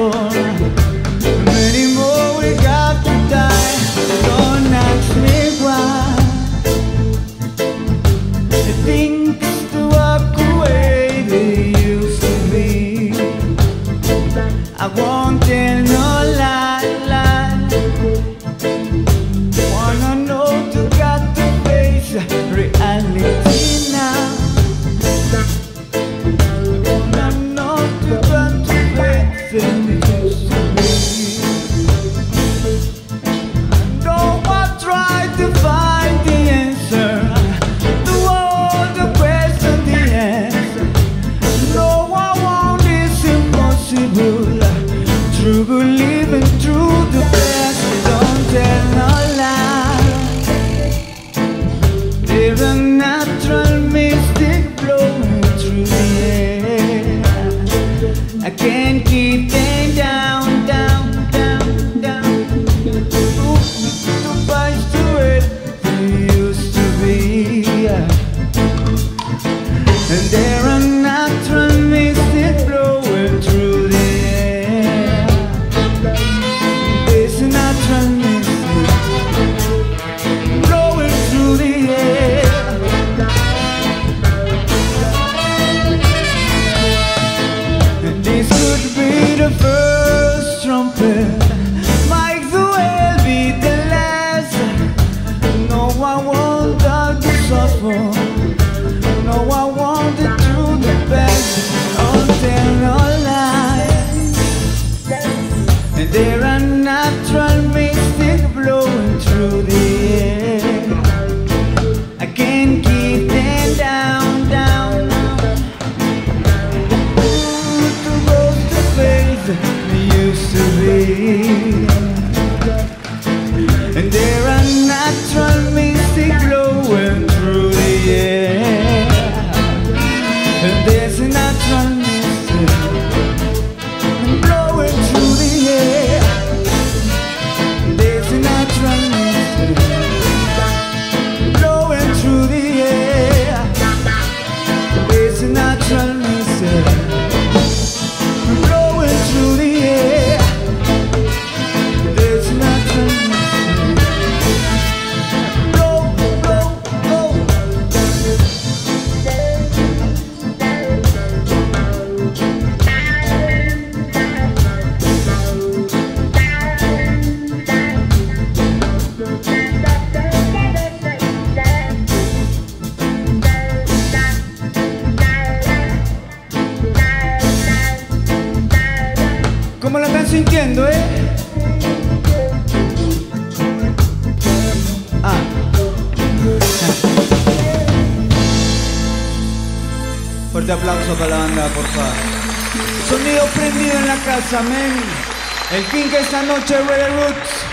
我 sintiendo, ¿eh? Ah. Fuerte aplauso para la banda, por favor. Sonido prendido en la casa, men. El King esta noche, Red Roots.